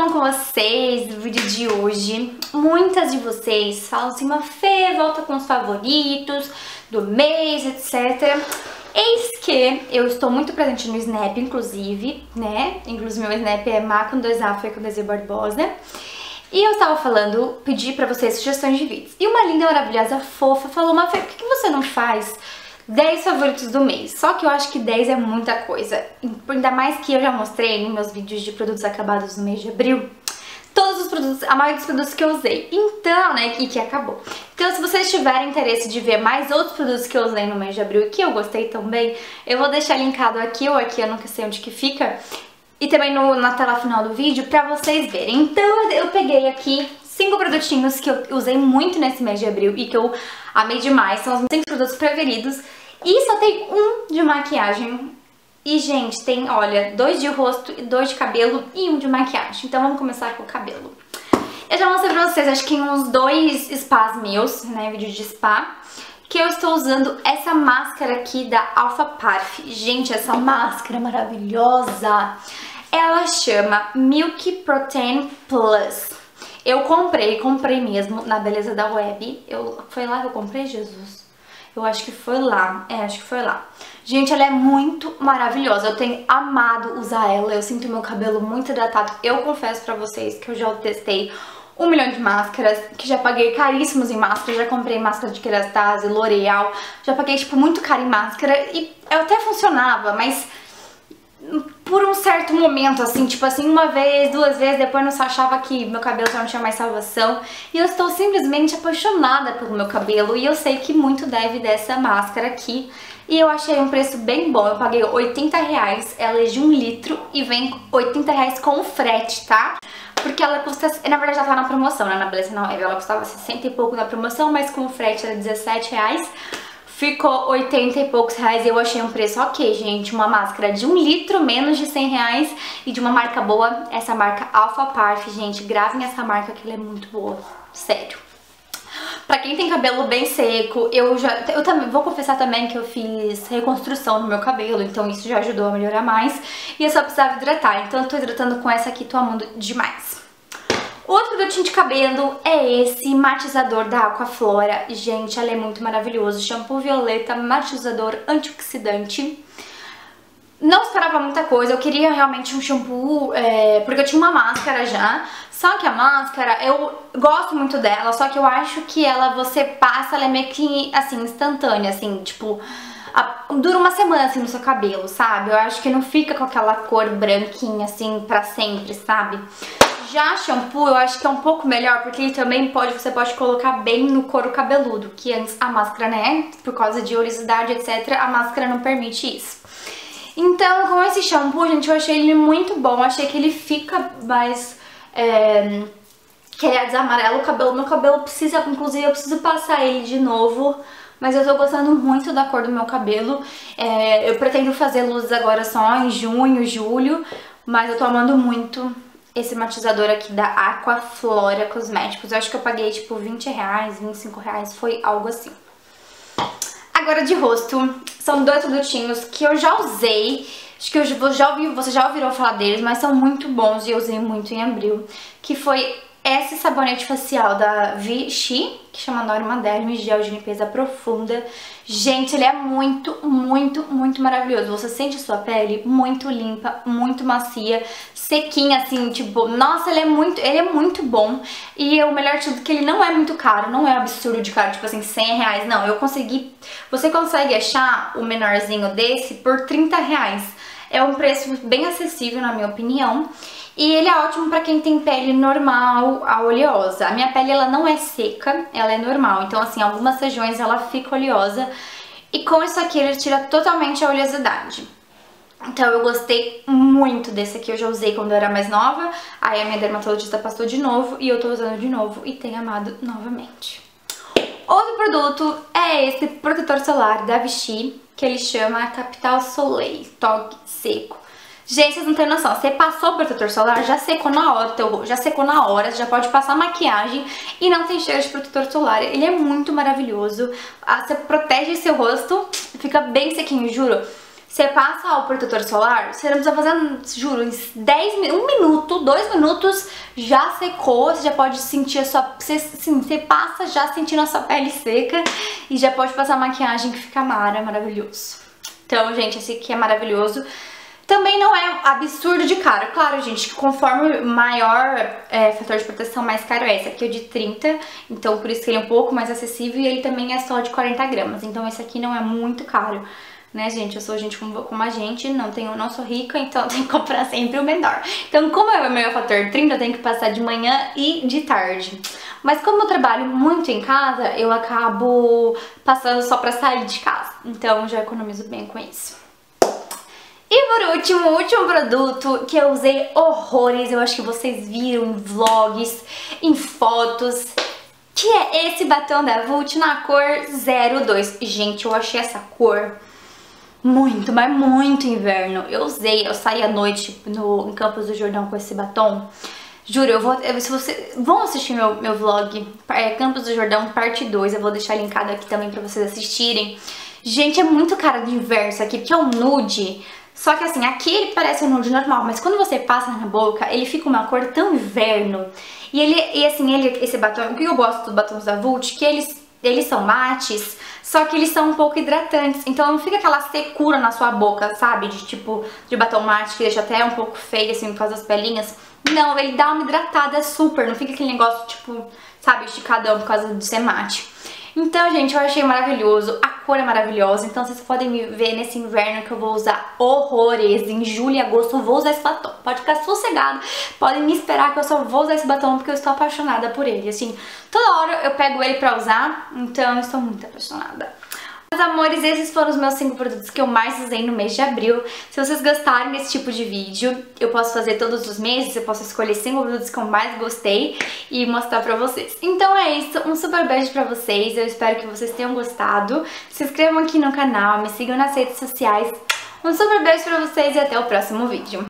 bom com vocês? No vídeo de hoje, muitas de vocês falam assim, uma Fê, volta com os favoritos do mês, etc. Eis que eu estou muito presente no Snap, inclusive, né? Inclusive meu Snap é Má com dois A, foi com dois Barbosa. E eu estava falando, pedi pra vocês sugestões de vídeos. E uma linda, maravilhosa, fofa falou, Mafê, por que você não faz 10 favoritos do mês. Só que eu acho que 10 é muita coisa. Ainda mais que eu já mostrei nos meus vídeos de produtos acabados no mês de abril. Todos os produtos, a maioria dos produtos que eu usei. Então, né, e que acabou. Então, se vocês tiverem interesse de ver mais outros produtos que eu usei no mês de abril e que eu gostei também, eu vou deixar linkado aqui ou aqui, eu nunca sei onde que fica. E também no, na tela final do vídeo pra vocês verem. Então, eu peguei aqui cinco produtinhos que eu usei muito nesse mês de abril e que eu amei demais. São os meus cinco produtos preferidos. E só tem um de maquiagem. E, gente, tem, olha, dois de rosto, dois de cabelo e um de maquiagem. Então vamos começar com o cabelo. Eu já mostrei pra vocês, acho que em uns dois spas meus, né, vídeo de spa, que eu estou usando essa máscara aqui da Alpha Parf. Gente, essa máscara maravilhosa! Ela chama Milk Protein Plus. Eu comprei, comprei mesmo na Beleza da Web. Eu, foi lá que eu comprei, Jesus? Eu acho que foi lá. É, acho que foi lá. Gente, ela é muito maravilhosa. Eu tenho amado usar ela. Eu sinto meu cabelo muito hidratado. Eu confesso pra vocês que eu já testei um milhão de máscaras, que já paguei caríssimos em máscara, já comprei máscara de Kerastase, L'Oreal, já paguei, tipo, muito caro em máscara e até funcionava, mas por um certo momento, assim, tipo assim, uma vez, duas vezes, depois não achava que meu cabelo já não tinha mais salvação. E eu estou simplesmente apaixonada pelo meu cabelo e eu sei que muito deve dessa máscara aqui. E eu achei um preço bem bom, eu paguei 80 reais, ela é de um litro e vem 80 reais com frete, tá? Porque ela custa, na verdade ela tá na promoção, né, na Web, ela custava 60 e pouco na promoção, mas com frete era 17 reais ficou 80 e poucos reais eu achei um preço ok, gente. Uma máscara de um litro, menos de 100 reais e de uma marca boa, essa marca Alpha Parf, gente. Gravem essa marca que ela é muito boa, sério. Pra quem tem cabelo bem seco, eu já eu também vou confessar também que eu fiz reconstrução no meu cabelo, então isso já ajudou a melhorar mais. E eu só precisava hidratar, então eu tô hidratando com essa aqui, tô amando demais. Outro produtinho de cabelo é esse matizador da Aquaflora. Gente, ela é muito maravilhoso. Shampoo violeta, matizador antioxidante. Não esperava muita coisa, eu queria realmente um shampoo, é, porque eu tinha uma máscara já, só que a máscara, eu gosto muito dela, só que eu acho que ela, você passa, ela é meio que, assim, instantânea, assim, tipo, a, dura uma semana, assim, no seu cabelo, sabe? Eu acho que não fica com aquela cor branquinha, assim, pra sempre, sabe? Já shampoo eu acho que é um pouco melhor, porque ele também pode, você pode colocar bem no couro cabeludo, que antes a máscara, né, por causa de oleosidade, etc, a máscara não permite isso. Então, com esse shampoo, gente, eu achei ele muito bom, achei que ele fica mais... É, que ele é desamarela o cabelo, meu cabelo precisa, inclusive eu preciso passar ele de novo, mas eu tô gostando muito da cor do meu cabelo. É, eu pretendo fazer luzes agora só em junho, julho, mas eu tô amando muito esse matizador aqui da Aquaflora Cosméticos. Eu acho que eu paguei tipo 20 reais, 25 reais, foi algo assim. Agora de rosto, são dois produtinhos que eu já usei, acho que eu já ouvi, você já ouviram falar deles, mas são muito bons e eu usei muito em abril, que foi esse sabonete facial da Vichy, que chama Norma Derme Gel de Limpeza Profunda. Gente, ele é muito, muito, muito maravilhoso. Você sente a sua pele muito limpa, muito macia, sequinha, assim, tipo... Nossa, ele é muito, ele é muito bom. E o melhor de tudo é que ele não é muito caro, não é absurdo de caro, tipo assim, 100 reais. Não, eu consegui... Você consegue achar o menorzinho desse por 30 reais. É um preço bem acessível, na minha opinião. E ele é ótimo pra quem tem pele normal, a oleosa. A minha pele, ela não é seca, ela é normal. Então, assim, algumas regiões ela fica oleosa. E com isso aqui, ele tira totalmente a oleosidade. Então eu gostei muito desse aqui, eu já usei quando eu era mais nova, aí a minha dermatologista passou de novo e eu tô usando de novo e tenho amado novamente. Outro produto é esse protetor solar da Vichy, que ele chama Capital Soleil Toque Seco. Gente, vocês não têm noção, você passou o protetor solar, já secou na hora, teu, já secou na hora, você já pode passar maquiagem e não tem cheiro de protetor solar. Ele é muito maravilhoso, ah, você protege seu rosto, fica bem sequinho, juro. Você passa o protetor solar, você não precisa fazer, juro, em 10 um minuto, dois minutos, já secou, você já pode sentir a sua, você, sim, você passa já sentindo a sua pele seca e já pode passar maquiagem que fica mara, maravilhoso. Então, gente, esse aqui é maravilhoso. Também não é absurdo de caro. Claro, gente, conforme maior é, fator de proteção, mais caro é. Esse aqui é de 30, então por isso que ele é um pouco mais acessível e ele também é só de 40 gramas. Então esse aqui não é muito caro. Né, gente? Eu sou gente como, como a gente, não, tenho, não sou rica, então tenho que comprar sempre o menor. Então, como é o meu fator 30, eu tenho que passar de manhã e de tarde. Mas como eu trabalho muito em casa, eu acabo passando só pra sair de casa. Então, já economizo bem com isso. E por último, o último produto que eu usei horrores, eu acho que vocês viram em vlogs, em fotos, que é esse batom da Vult na cor 02. Gente, eu achei essa cor muito, mas muito inverno. Eu usei, eu saí à noite no, em Campos do Jordão com esse batom. Juro, eu vou. Se vocês vão assistir meu, meu vlog, é, Campos do Jordão, parte 2, eu vou deixar linkado aqui também pra vocês assistirem. Gente, é muito cara de inverno isso aqui, porque é um nude. Só que assim, aqui ele parece um nude normal, mas quando você passa na boca, ele fica uma cor tão inverno. E ele, e assim, ele, esse batom, o que eu gosto dos batons da Vult, que eles, eles são mates, só que eles são um pouco hidratantes. Então não fica aquela secura na sua boca, sabe? De tipo, de batom mate, que deixa até um pouco feio, assim, por causa das pelinhas. Não, ele dá uma hidratada super, não fica aquele negócio, tipo, sabe, esticadão por causa de ser mate. Então, gente, eu achei maravilhoso. A cor é maravilhosa. Então, vocês podem me ver nesse inverno que eu vou usar horrores. Em julho e agosto eu vou usar esse batom. Pode ficar sossegado. Podem me esperar que eu só vou usar esse batom porque eu estou apaixonada por ele. Assim, toda hora eu pego ele pra usar. Então, eu estou muito apaixonada. Meus amores, esses foram os meus 5 produtos que eu mais usei no mês de abril. Se vocês gostarem desse tipo de vídeo, eu posso fazer todos os meses, eu posso escolher 5 produtos que eu mais gostei e mostrar pra vocês. Então é isso, um super beijo pra vocês, eu espero que vocês tenham gostado. Se inscrevam aqui no canal, me sigam nas redes sociais. Um super beijo pra vocês e até o próximo vídeo.